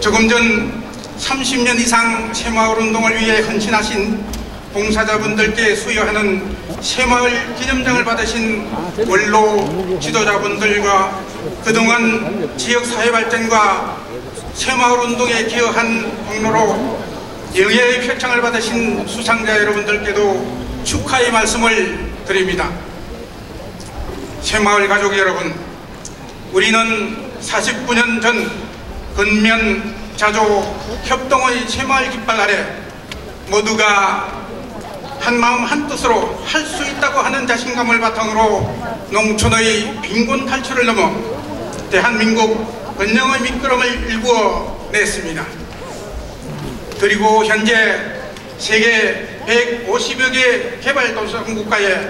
조금 전 30년 이상 새마을 운동을 위해 헌신하신 봉사자분들께 수여하는 새마을 기념장을 받으신 원로 지도자분들과 그동안 지역 사회 발전과 새마을 운동에 기여한 공로로 영예의 표창을 받으신 수상자 여러분들께도 축하의 말씀을 드립니다. 새마을 가족 여러분, 우리는 49년 전 근면 자조 협동의 새마을 깃발 아래 모두가 한 마음 한 뜻으로 할 수 있다고 하는 자신감을 바탕으로 농촌의 빈곤 탈출을 넘어 대한민국 번영의 밑거름을 일구어 냈습니다. 그리고 현재 세계 150여 개 개발도상 국가에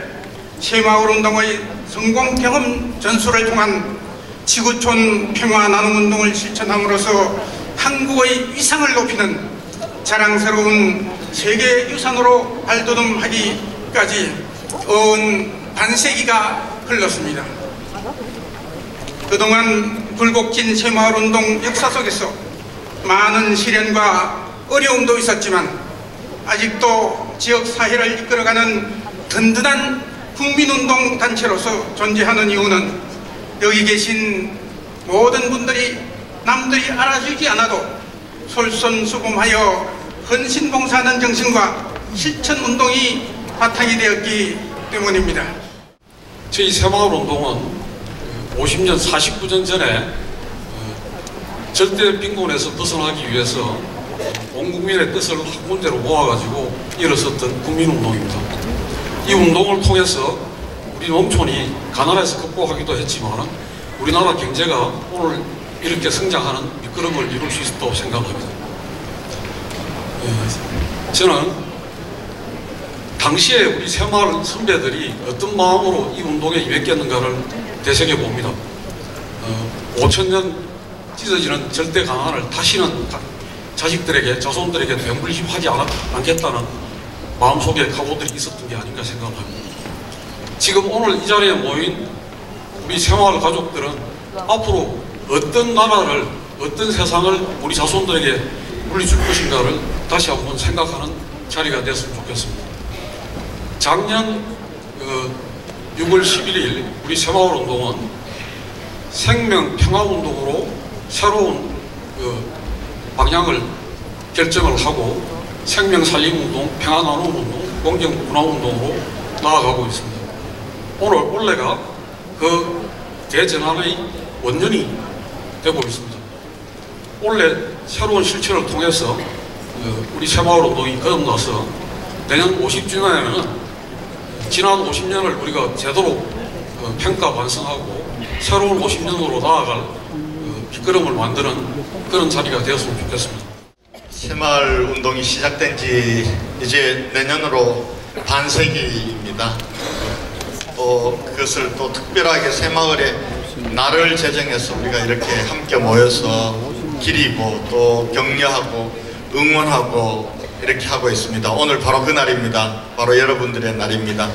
새마을 운동의 성공 경험 전수를 통한 지구촌 평화 나눔 운동을 실천함으로써 한국의 위상을 높이는 자랑스러운 세계 유산으로 발돋움하기까지 온 반세기가 흘렀습니다. 그동안 굴곡진 새마을 운동 역사 속에서 많은 시련과 어려움도 있었지만 아직도 지역 사회를 이끌어가는 든든한 국민운동 단체로서 존재하는 이유는 여기 계신 모든 분들이 남들이 알아주지 않아도 솔선수범하여 헌신봉사하는 정신과 실천운동이 바탕이 되었기 때문입니다. 저희 새마을 운동은 50년, 49년 전에 어, 절대 빈곤에서 벗어나기 위해서 온 국민의 뜻을 한 군데로 모아가지고 일어섰던 국민운동입니다. 이 운동을 통해서 우리 농촌이 가난에서 극복하기도 했지만 우리나라 경제가 오늘 이렇게 성장하는 미끄럼을 이룰 수 있었다고 생각합니다. 예, 저는 당시에 우리 새마을 선배들이 어떤 마음으로 이 운동에 임했겠는가를 되새겨 봅니다. 어, 5천년 찢어지는 절대 가난을 다시는 자식들에게 자손들에게 되물림하지 않겠다는 마음속에 각오들이 있었던 게 아닌가 생각합니다. 지금 오늘 이 자리에 모인 우리 새마을 가족들은 앞으로 어떤 나라를 어떤 세상을 우리 자손들에게 물려줄 것인가를 다시 한번 생각하는 자리가 됐으면 좋겠습니다. 작년 그 6월 11일 우리 새마을 운동은 생명 평화 운동으로 새로운 그 방향을 결정을 하고 생명 살림 운동, 평화 나눔 운동, 공정 문화 운동으로 나아가고 있습니다. 오늘 올해가 그 대전환의 원년이 되고 있습니다. 올해 새로운 실천을 통해서 그 우리 새마을 운동이 거듭나서 내년 50주년에는 지난 50년을 우리가 제대로 그 평가 완성하고 새로운 50년으로 나아갈 그 빗걸음을 만드는 그런 자리가 되었으면 좋겠습니다. 새마을 운동이 시작된 지 이제 내년으로 반세기입니다. 또 그것을 또 특별하게 새마을에 날을 제정해서 우리가 이렇게 함께 모여서 기리고 또 격려하고 응원하고 이렇게 하고 있습니다. 오늘 바로 그 날입니다. 바로 여러분들의 날입니다.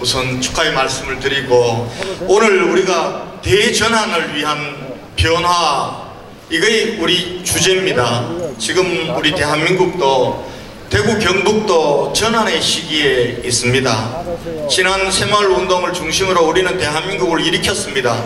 우선 축하의 말씀을 드리고 오늘 우리가 대전환을 위한 변화 이거이 우리 주제입니다. 지금 우리 대한민국도 대구 경북도 전환의 시기에 있습니다. 지난 새마을 운동을 중심으로 우리는 대한민국을 일으켰습니다.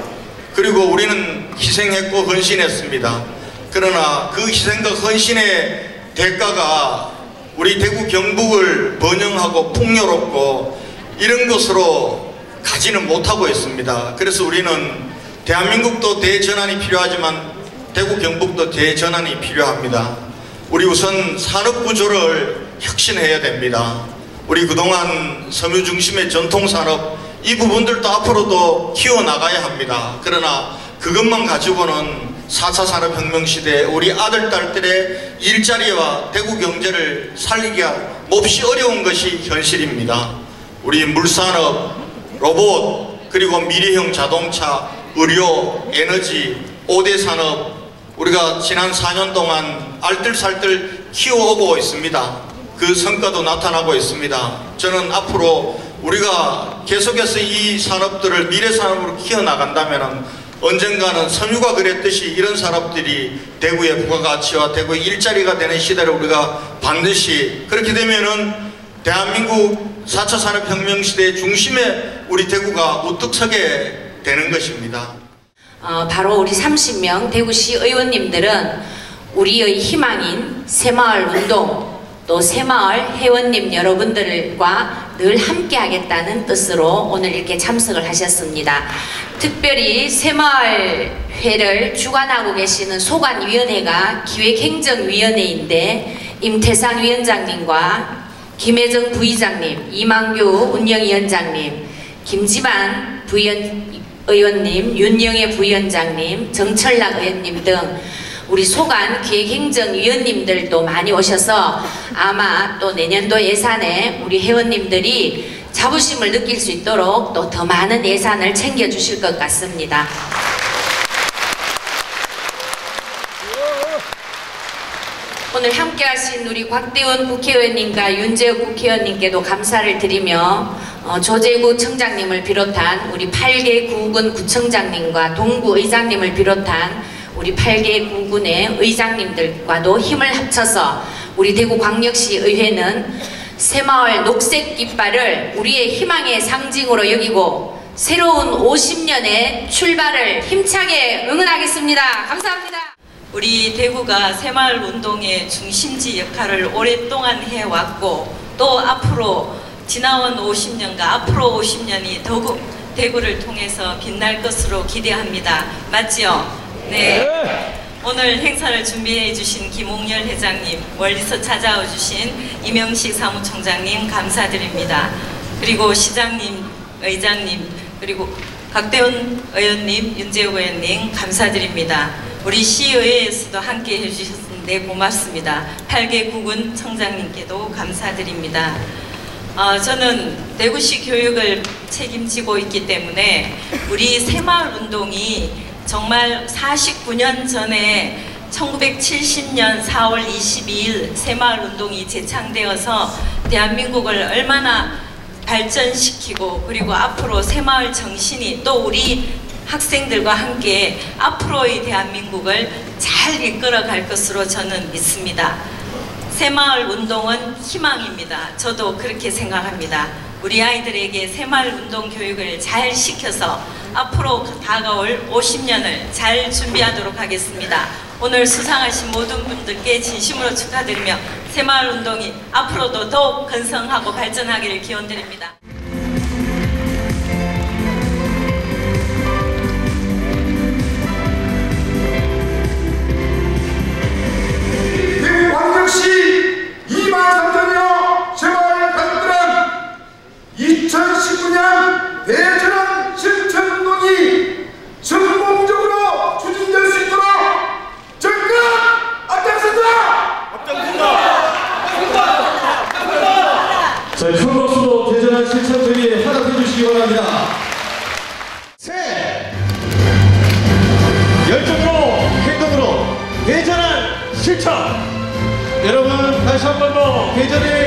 그리고 우리는 희생했고 헌신했습니다. 그러나 그 희생과 헌신의 대가가 우리 대구 경북을 번영하고 풍요롭고 이런 것으로 가지는 못하고 있습니다. 그래서 우리는 대한민국도 대전환이 필요하지만 대구 경북도 대전환이 필요합니다. 우리 우선 산업 구조를 혁신해야 됩니다. 우리 그동안 섬유 중심의 전통 산업 이 부분들도 앞으로도 키워나가야 합니다. 그러나 그것만 가지고는 4차 산업혁명 시대에 우리 아들, 딸들의 일자리와 대구 경제를 살리기가 몹시 어려운 것이 현실입니다. 우리 물산업, 로봇, 그리고 미래형 자동차, 의료, 에너지, 5대 산업 우리가 지난 4년 동안 알뜰살뜰 키워오고 있습니다. 그 성과도 나타나고 있습니다. 저는 앞으로 우리가 계속해서 이 산업들을 미래 산업으로 키워나간다면 언젠가는 선유가 그랬듯이 이런 사람들이 대구의 부가가치와 대구의 일자리가 되는 시대를 우리가 반드시 그렇게 되면은 대한민국 4차 산업혁명 시대의 중심에 우리 대구가 우뚝 서게 되는 것입니다. 어, 바로 우리 30명 대구시 의원님들은 우리의 희망인 새마을 운동 또 새마을 회원님 여러분들과 늘 함께 하겠다는 뜻으로 오늘 이렇게 참석을 하셨습니다. 특별히 새마을 회를 주관하고 계시는 소관위원회가 기획행정위원회인데 임태상 위원장님과 김혜정 부의장님, 이만규 운영위원장님, 김지만 부위원, 의원님, 윤영애 부위원장님, 정철락 의원님 등 우리 소관 기획행정위원님들도 많이 오셔서 아마 또 내년도 예산에 우리 회원님들이 자부심을 느낄 수 있도록 또 더 많은 예산을 챙겨주실 것 같습니다. 오늘 함께 하신 우리 곽대원 국회의원님과 윤재욱 국회의원님께도 감사를 드리며 어, 조재구 청장님을 비롯한 우리 8개 구군 구청장님과 동구 의장님을 비롯한 우리 8개 구군의 의장님들과도 힘을 합쳐서 우리 대구광역시 의회는 새마을 녹색 깃발을 우리의 희망의 상징으로 여기고 새로운 50년의 출발을 힘차게 응원하겠습니다. 감사합니다. 우리 대구가 새마을 운동의 중심지 역할을 오랫동안 해왔고 또 앞으로 지나온 50년과 앞으로 50년이 더욱 대구를 통해서 빛날 것으로 기대합니다. 맞지요? 네. 오늘 행사를 준비해 주신 김홍열 회장님, 멀리서 찾아와 주신 이명식 사무총장님 감사드립니다. 그리고 시장님, 의장님, 그리고 각대원 의원님, 윤재욱 의원님 감사드립니다. 우리 시의회에서도 함께 해주셨는데 고맙습니다. 8개 국군 청장님께도 감사드립니다. 어, 저는 대구시 교육을 책임지고 있기 때문에 우리 새마을 운동이 정말 49년 전에 1970년 4월 22일 새마을 운동이 재창되어서 대한민국을 얼마나 발전시키고 그리고 앞으로 새마을 정신이 또 우리 학생들과 함께 앞으로의 대한민국을 잘 이끌어 갈 것으로 저는 믿습니다. 새마을 운동은 희망입니다. 저도 그렇게 생각합니다. 우리 아이들에게 새마을 운동 교육을 잘 시켜서 앞으로 다가올 50년을 잘 준비하도록 하겠습니다. 오늘 수상하신 모든 분들께 진심으로 축하드리며 새마을 운동이 앞으로도 더욱 건성하고 발전하기를 기원드립니다. 예전에